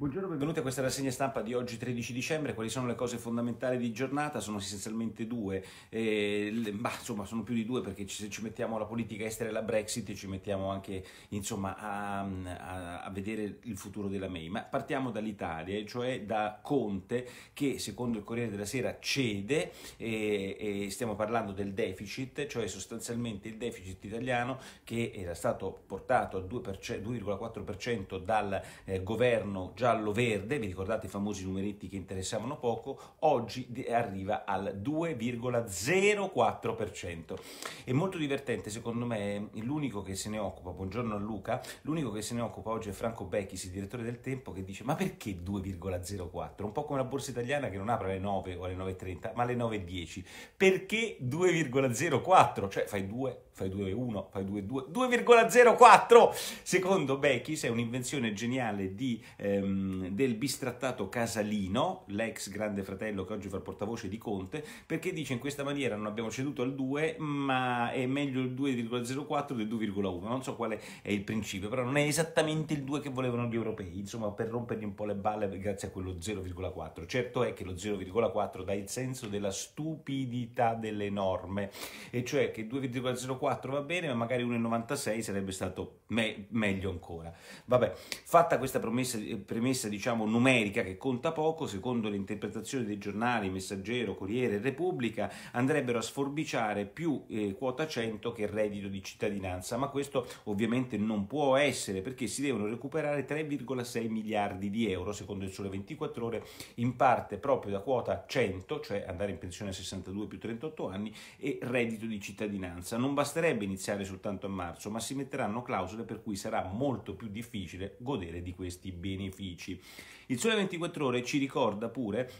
Buongiorno, benvenuti a questa rassegna stampa di oggi 13 dicembre. Quali sono le cose fondamentali di giornata? Sono essenzialmente due, eh, bah, insomma sono più di due perché se ci mettiamo la politica estera e la Brexit ci mettiamo anche insomma, a, a, a, vedere il futuro della May. Ma partiamo dall'Italia, cioè da Conte che secondo il Corriere della Sera cede e, e stiamo parlando del deficit, cioè sostanzialmente il deficit italiano che era stato portato al 2,4% dal eh, governo già giallo-verde, vi ricordate i famosi numeretti che interessavano poco, oggi arriva al 2,04%. È molto divertente, secondo me, l'unico che se ne occupa, buongiorno a Luca, l'unico che se ne occupa oggi è Franco Becchis, il direttore del Tempo, che dice ma perché 2,04? Un po' come la borsa italiana che non apre alle 9 o alle 9.30, ma alle 9.10. Perché 2,04? Cioè fai 2 fai 2,1, fai 2,2, 2,04! Secondo Becchis è un'invenzione geniale di, ehm, del bistrattato Casalino, l'ex grande fratello che oggi fa il portavoce di Conte, perché dice in questa maniera non abbiamo ceduto al 2, ma è meglio il 2,04 del 2,1. Non so quale è il principio, però non è esattamente il 2 che volevano gli europei, insomma per rompergli un po' le balle grazie a quello 0,4. Certo è che lo 0,4 dà il senso della stupidità delle norme, e cioè che 2,04 1,94 va bene, ma magari 1,96 sarebbe stato me- meglio ancora. Vabbè, fatta questa promessa, premessa diciamo numerica che conta poco, secondo le interpretazioni dei giornali Messaggero, Corriere e Repubblica andrebbero a sforbiciare più eh, quota 100 che reddito di cittadinanza, ma questo ovviamente non può essere perché si devono recuperare 3,6 miliardi di euro, secondo il Sole 24 ore, in parte proprio da quota 100, cioè andare in pensione a 62 più 38 anni, e reddito di cittadinanza. Non basterebbe iniziare soltanto a marzo, ma si metteranno clausole per cui sarà molto più difficile godere di questi benefici. Il Sole 24 Ore ci ricorda pure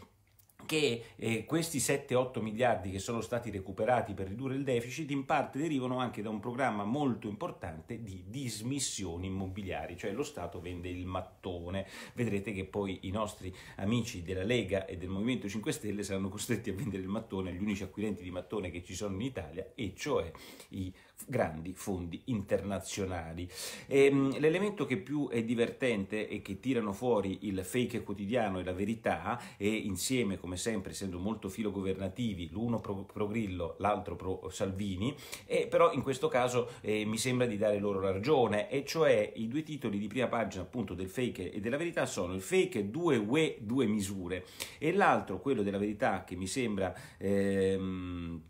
che eh, questi 7-8 miliardi che sono stati recuperati per ridurre il deficit in parte derivano anche da un programma molto importante di dismissioni immobiliari, cioè lo Stato vende il mattone. Vedrete che poi i nostri amici della Lega e del Movimento 5 Stelle saranno costretti a vendere il mattone agli unici acquirenti di mattone che ci sono in Italia, e cioè i grandi fondi internazionali. Ehm, l'elemento che più è divertente e che tirano fuori il fake quotidiano e la verità, e insieme, come sempre, essendo molto filogovernativi, l'uno pro, pro Grillo, l'altro pro Salvini, e però in questo caso eh, mi sembra di dare loro ragione, e cioè i due titoli di prima pagina appunto del fake e della verità sono il fake due UE, due misure, e l'altro, quello della verità, che mi sembra... Ehm,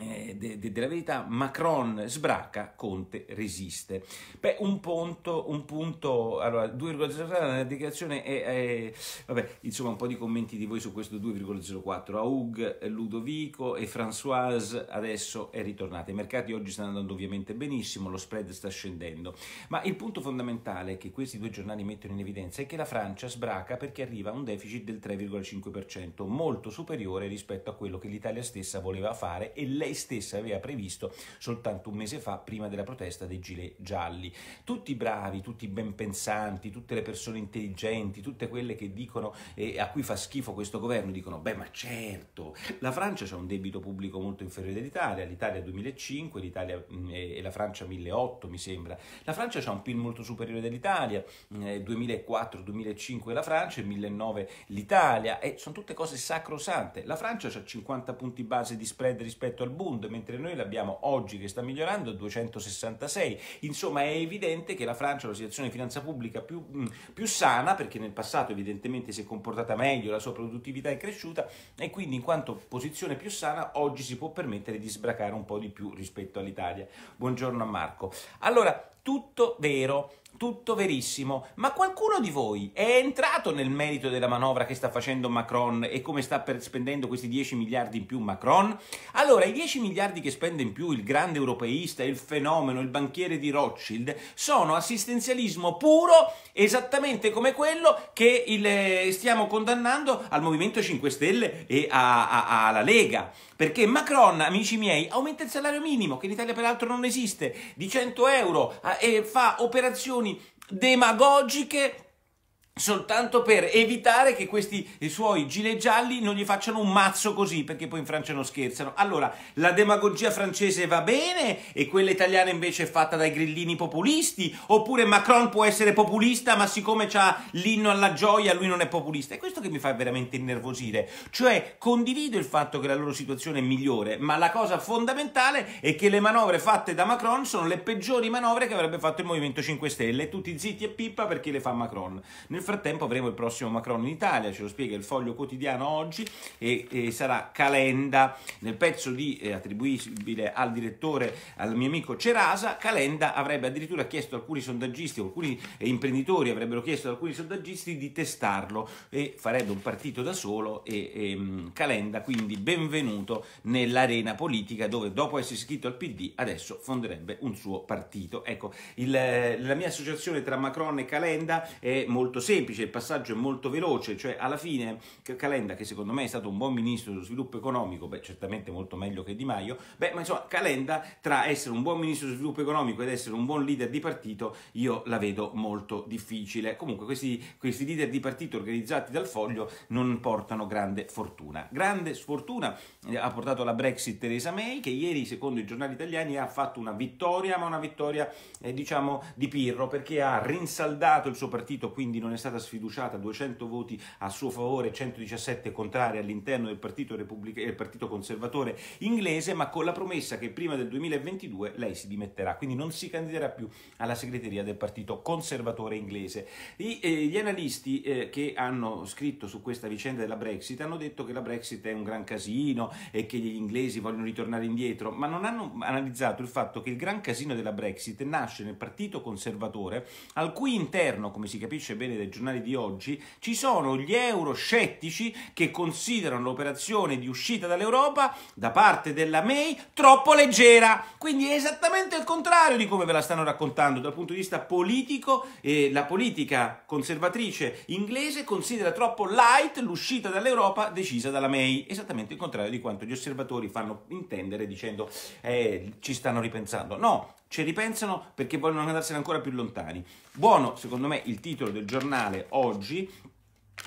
eh, de, de, della verità, Macron sbraca, Conte resiste. Beh, un punto, un punto allora, 2,04, la dichiarazione è, è, vabbè, insomma, un po' di commenti di voi su questo 2,04. Aug, Ludovico e Françoise adesso è ritornata. I mercati oggi stanno andando ovviamente benissimo, lo spread sta scendendo, ma il punto fondamentale che questi due giornali mettono in evidenza è che la Francia sbraca perché arriva a un deficit del 3,5%, molto superiore rispetto a quello che l'Italia stessa voleva fare e lei lei stessa aveva previsto soltanto un mese fa, prima della protesta dei gilet gialli. Tutti bravi, tutti ben pensanti, tutte le persone intelligenti, tutte quelle che dicono eh, a cui fa schifo questo governo, dicono beh ma certo, la Francia ha un debito pubblico molto inferiore dell'Italia, l'Italia 2005, l'Italia mm, e la Francia 1008 mi sembra, la Francia ha un PIL molto superiore dell'Italia, eh, 2004-2005 la Francia e 2009 l'Italia, e sono tutte cose sacrosante, la Francia ha 50 punti base di spread rispetto al Bund, mentre noi l'abbiamo oggi che sta migliorando 266. Insomma, è evidente che la Francia ha una situazione di finanza pubblica più, mm, più sana, perché nel passato evidentemente si è comportata meglio, la sua produttività è cresciuta e quindi in quanto posizione più sana oggi si può permettere di sbracare un po' di più rispetto all'Italia. Buongiorno a Marco. Allora, tutto vero, tutto verissimo, ma qualcuno di voi è entrato nel merito della manovra che sta facendo Macron e come sta spendendo questi 10 miliardi in più Macron? Allora, i 10 miliardi che spende in più il grande europeista, il fenomeno, il banchiere di Rothschild, sono assistenzialismo puro, esattamente come quello che il, eh, stiamo condannando al Movimento 5 Stelle e alla Lega. Perché Macron, amici miei, aumenta il salario minimo, che in Italia peraltro non esiste, di 100 euro e fa operazioni demagogiche soltanto per evitare che questi suoi gilet gialli non gli facciano un mazzo così, perché poi in Francia non scherzano. Allora, la demagogia francese va bene e quella italiana invece è fatta dai grillini populisti, oppure Macron può essere populista, ma siccome ha l'inno alla gioia, lui non è populista. È questo che mi fa veramente innervosire. Cioè, condivido il fatto che la loro situazione è migliore, ma la cosa fondamentale è che le manovre fatte da Macron sono le peggiori manovre che avrebbe fatto il Movimento 5 Stelle, tutti zitti e pippa perché le fa Macron. Nel frattempo avremo il prossimo Macron in Italia, ce lo spiega il foglio quotidiano oggi, e, e sarà Calenda, nel pezzo di, eh, attribuibile al direttore, al mio amico Cerasa, Calenda avrebbe addirittura chiesto a alcuni sondaggisti, alcuni eh, imprenditori avrebbero chiesto ad alcuni sondaggisti di testarlo e farebbe un partito da solo e, e mm, Calenda quindi benvenuto nell'arena politica dove dopo essere iscritto al PD adesso fonderebbe un suo partito. Ecco, il, la mia associazione tra Macron e Calenda è molto semplice semplice, il passaggio è molto veloce, cioè alla fine Calenda, che secondo me è stato un buon ministro dello sviluppo economico, beh certamente molto meglio che Di Maio, beh ma insomma Calenda tra essere un buon ministro dello sviluppo economico ed essere un buon leader di partito io la vedo molto difficile. Comunque questi, questi leader di partito organizzati dal foglio non portano grande fortuna. Grande sfortuna eh, ha portato la Brexit Theresa May che ieri secondo i giornali italiani ha fatto una vittoria, ma una vittoria eh, diciamo di Pirro perché ha rinsaldato il suo partito, quindi non è stata sfiduciata, 200 voti a suo favore, 117 contrari all'interno del partito, Repubblica- del partito conservatore inglese, ma con la promessa che prima del 2022 lei si dimetterà, quindi non si candiderà più alla segreteria del partito conservatore inglese. I, eh, gli analisti eh, che hanno scritto su questa vicenda della Brexit hanno detto che la Brexit è un gran casino e che gli inglesi vogliono ritornare indietro, ma non hanno analizzato il fatto che il gran casino della Brexit nasce nel partito conservatore, al cui interno, come si capisce bene dai giornali di oggi, ci sono gli euroscettici che considerano l'operazione di uscita dall'Europa da parte della May troppo leggera. Quindi è esattamente il contrario di come ve la stanno raccontando dal punto di vista politico. Eh, la politica conservatrice inglese considera troppo light l'uscita dall'Europa decisa dalla May, esattamente il contrario di quanto gli osservatori fanno intendere dicendo eh, ci stanno ripensando. No, ci ripensano perché vogliono andarsene ancora più lontani. Buono, secondo me, il titolo del giornale oggi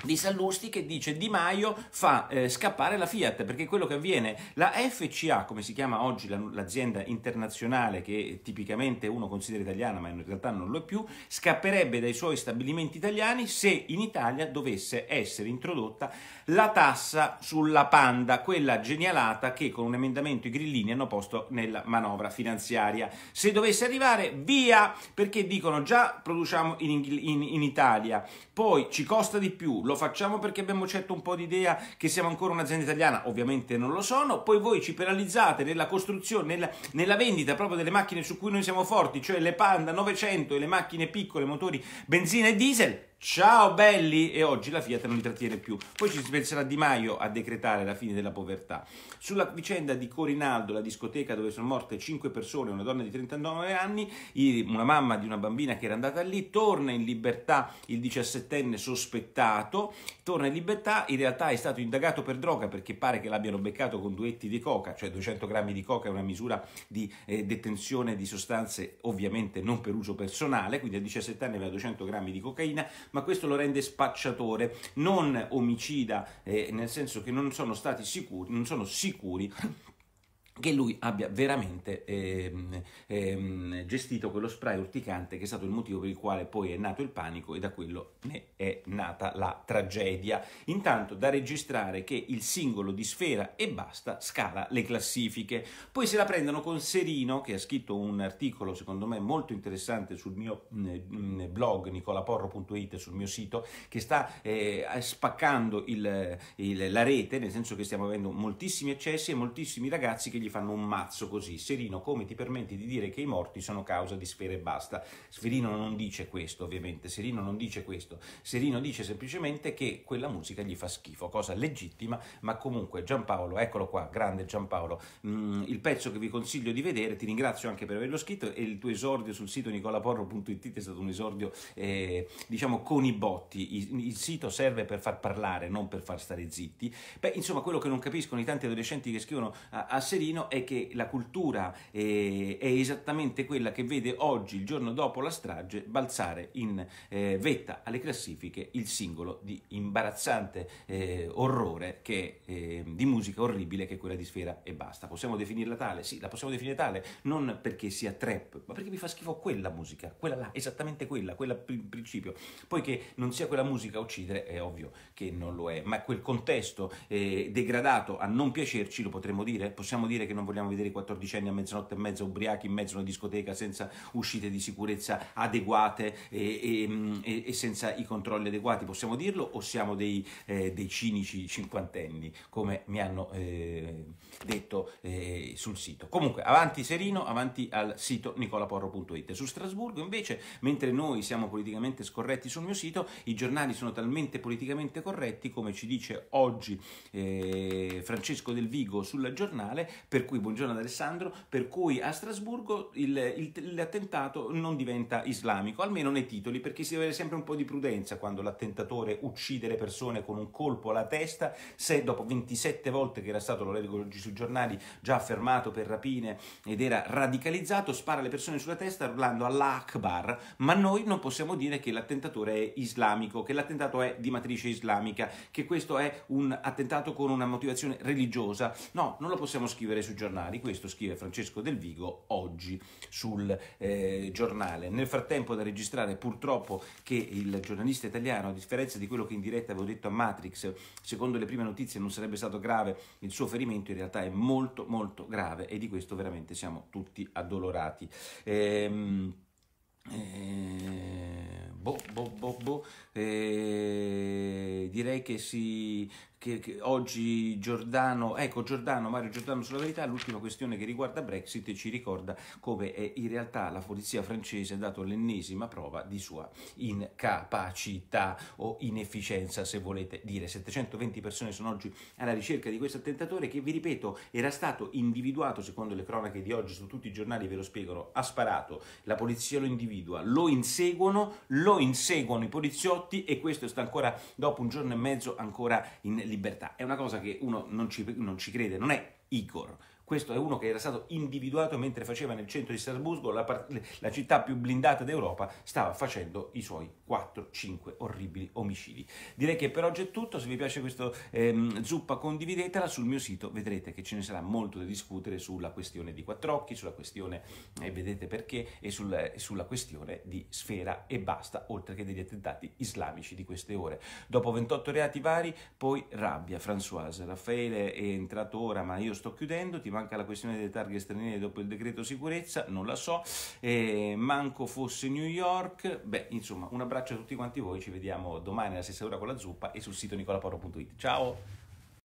di Sallusti che dice Di Maio fa eh, scappare la Fiat perché quello che avviene la FCA come si chiama oggi la, l'azienda internazionale che tipicamente uno considera italiana ma in realtà non lo è più scapperebbe dai suoi stabilimenti italiani se in Italia dovesse essere introdotta la tassa sulla panda quella genialata che con un emendamento i grillini hanno posto nella manovra finanziaria. Se dovesse arrivare via perché dicono già produciamo in, in, in Italia poi ci costa di più lo facciamo perché abbiamo certo un po' di idea che siamo ancora un'azienda italiana, ovviamente non lo sono, poi voi ci penalizzate nella costruzione, nella, nella vendita proprio delle macchine su cui noi siamo forti, cioè le Panda 900 e le macchine piccole, motori benzina e diesel, Ciao belli! E oggi la Fiat non li trattiene più. Poi ci penserà Di Maio a decretare la fine della povertà. Sulla vicenda di Corinaldo, la discoteca dove sono morte 5 persone, una donna di 39 anni, una mamma di una bambina che era andata lì, torna in libertà il 17enne sospettato, torna in libertà, in realtà è stato indagato per droga perché pare che l'abbiano beccato con duetti di coca, cioè 200 grammi di coca è una misura di eh, detenzione di sostanze ovviamente non per uso personale, quindi a 17 anni aveva 200 grammi di cocaina, ma questo lo rende spacciatore, non omicida, eh, nel senso che non sono stati sicuri, non sono sicuri che lui abbia veramente ehm, ehm, gestito quello spray urticante che è stato il motivo per il quale poi è nato il panico e da quello ne è nata la tragedia. Intanto da registrare che il singolo di Sfera e Basta scala le classifiche. Poi se la prendono con Serino che ha scritto un articolo secondo me molto interessante sul mio mh, mm, blog nicolaporro.it sul mio sito che sta eh, spaccando il, il, la rete nel senso che stiamo avendo moltissimi accessi e moltissimi ragazzi che gli fanno un mazzo così. Serino, come ti permetti di dire che i morti sono causa di Sfera e basta? Serino non dice questo, ovviamente. Serino non dice questo. Serino dice semplicemente che quella musica gli fa schifo, cosa legittima, ma comunque Giampaolo, eccolo qua, grande Giampaolo, mm, il pezzo che vi consiglio di vedere, ti ringrazio anche per averlo scritto e il tuo esordio sul sito nicolaporro.it è stato un esordio, eh, diciamo, con i botti. Il, il sito serve per far parlare, non per far stare zitti. Beh, insomma, quello che non capiscono i tanti adolescenti che scrivono a, a Serino Torino è che la cultura eh, è, esattamente quella che vede oggi, il giorno dopo la strage, balzare in eh, vetta alle classifiche il singolo di imbarazzante eh, orrore che, eh, di musica orribile che è quella di Sfera e basta. Possiamo definirla tale? Sì, la possiamo definire tale non perché sia trap, ma perché mi fa schifo quella musica, quella là, esattamente quella, quella in principio. Poi che non sia quella musica a uccidere è ovvio che non lo è, ma quel contesto eh, degradato a non piacerci lo potremmo dire? Possiamo dire che non vogliamo vedere i 14 anni a mezzanotte e mezza ubriachi in mezzo a una discoteca senza uscite di sicurezza adeguate e, e, e senza i controlli adeguati? Possiamo dirlo o siamo dei, eh, dei cinici cinquantenni, come mi hanno eh, detto eh, sul sito? Comunque, avanti Serino, avanti al sito nicolaporro.it. Su Strasburgo invece, mentre noi siamo politicamente scorretti sul mio sito, i giornali sono talmente politicamente corretti, come ci dice oggi eh, Francesco Del Vigo sul giornale, per cui, buongiorno ad Alessandro, per cui a Strasburgo il, il, l'attentato non diventa islamico, almeno nei titoli, perché si deve avere sempre un po' di prudenza quando l'attentatore uccide le persone con un colpo alla testa, se dopo 27 volte che era stato, lo leggo oggi sui giornali, già affermato per rapine ed era radicalizzato, spara le persone sulla testa urlando Allah Akbar, ma noi non possiamo dire che l'attentatore è islamico, che l'attentato è di matrice islamica, che questo è un attentato con una motivazione religiosa. No, non lo possiamo scrivere sui giornali, questo scrive Francesco Del Vigo oggi sul eh, giornale. Nel frattempo da registrare purtroppo che il giornalista italiano, a differenza di quello che in diretta avevo detto a Matrix, secondo le prime notizie non sarebbe stato grave, il suo ferimento in realtà è molto molto grave e di questo veramente siamo tutti addolorati. Ehm, eh, boh, boh, boh, boh. Eh, direi che si che, che, oggi Giordano, ecco Giordano, Mario Giordano sulla verità, l'ultima questione che riguarda Brexit ci ricorda come in realtà la polizia francese ha dato l'ennesima prova di sua incapacità o inefficienza, se volete dire. 720 persone sono oggi alla ricerca di questo attentatore che, vi ripeto, era stato individuato, secondo le cronache di oggi su tutti i giornali, ve lo spiegano, ha sparato, la polizia lo individua, lo inseguono, lo inseguono i poliziotti e questo sta ancora, dopo un giorno e mezzo, ancora in libertà libertà. È una cosa che uno non ci, non ci crede, non è Igor, questo è uno che era stato individuato mentre faceva nel centro di Strasburgo, la, la città più blindata d'Europa, stava facendo i suoi 4-5 orribili omicidi. Direi che per oggi è tutto, se vi piace questa ehm, zuppa condividetela, sul mio sito vedrete che ce ne sarà molto da discutere sulla questione di Quattrocchi, sulla questione, eh, vedete perché, e sul, sulla questione di Sfera e basta, oltre che degli attentati islamici di queste ore. Dopo 28 reati vari, poi rabbia, Françoise, Raffaele è entrato ora ma io sto chiudendo, ti manca la questione delle targhe straniere dopo il decreto sicurezza, non la so, eh, manco fosse New York, beh insomma un abbraccio a tutti quanti voi, ci vediamo domani alla stessa ora con la zuppa e sul sito nicolaporo.it. Ciao!